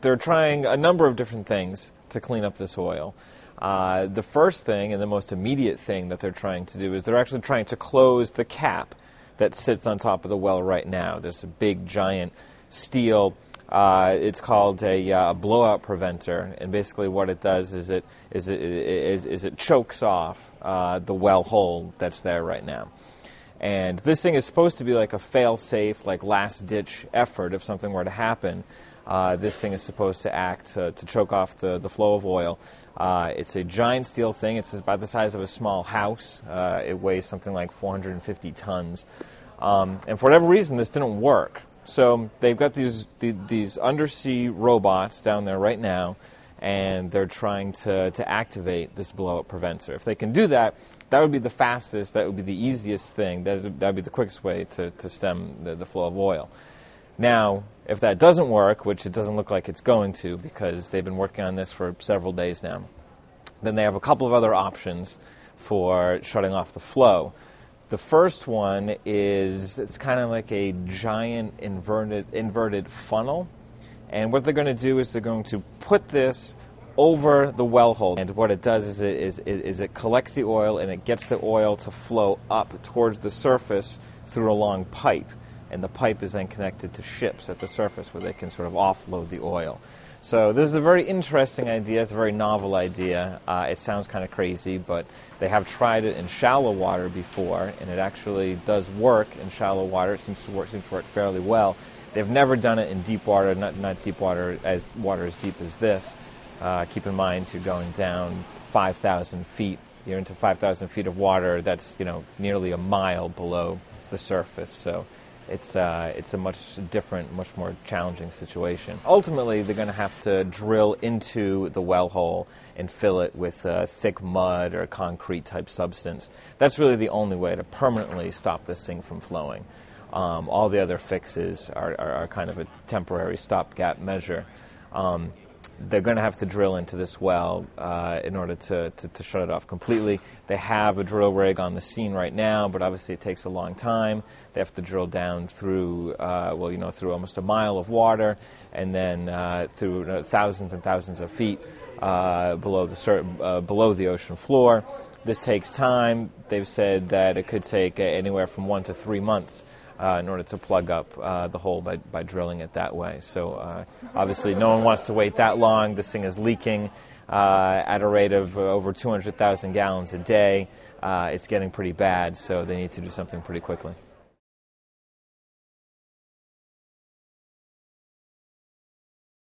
They're trying a number of different things to clean up this oil. Uh, the first thing and the most immediate thing that they're trying to do is they're actually trying to close the cap that sits on top of the well right now. There's a big, giant steel. Uh, it's called a uh, blowout preventer, and basically what it does is it is it, is, is it chokes off uh, the well hole that's there right now. And this thing is supposed to be like a fail-safe, like last-ditch effort if something were to happen. Uh, this thing is supposed to act to, to choke off the, the flow of oil. Uh, it's a giant steel thing. It's about the size of a small house. Uh, it weighs something like 450 tons. Um, and for whatever reason, this didn't work. So they've got these, the, these undersea robots down there right now, and they're trying to, to activate this blowout preventer. If they can do that, that would be the fastest, that would be the easiest thing, that would be the quickest way to, to stem the, the flow of oil. Now, if that doesn't work, which it doesn't look like it's going to because they've been working on this for several days now, then they have a couple of other options for shutting off the flow. The first one is it's kind of like a giant inverted, inverted funnel. And what they're going to do is they're going to put this over the well hole. And what it does is it, is, is it collects the oil and it gets the oil to flow up towards the surface through a long pipe. And the pipe is then connected to ships at the surface where they can sort of offload the oil. So this is a very interesting idea. It's a very novel idea. Uh, it sounds kind of crazy, but they have tried it in shallow water before, and it actually does work in shallow water. It seems to work, seems to work fairly well. They've never done it in deep water, not, not deep water as water as deep as this. Uh, keep in mind you're going down 5,000 feet. You're into 5,000 feet of water. That's you know nearly a mile below the surface. So it's, uh, it's a much different, much more challenging situation. Ultimately, they're going to have to drill into the well hole and fill it with uh, thick mud or concrete type substance. That's really the only way to permanently stop this thing from flowing. Um, all the other fixes are, are, are, kind of a temporary stopgap measure. Um, they're going to have to drill into this well uh, in order to, to, to, shut it off completely. They have a drill rig on the scene right now, but obviously it takes a long time. They have to drill down through, uh, well, you know, through almost a mile of water, and then uh, through uh, thousands and thousands of feet uh, below the uh, below the ocean floor. This takes time. They've said that it could take anywhere from one to three months uh, in order to plug up uh, the hole by, by drilling it that way. So uh, obviously, no one wants to wait that long. This thing is leaking uh, at a rate of over 200,000 gallons a day. Uh, it's getting pretty bad, so they need to do something pretty quickly.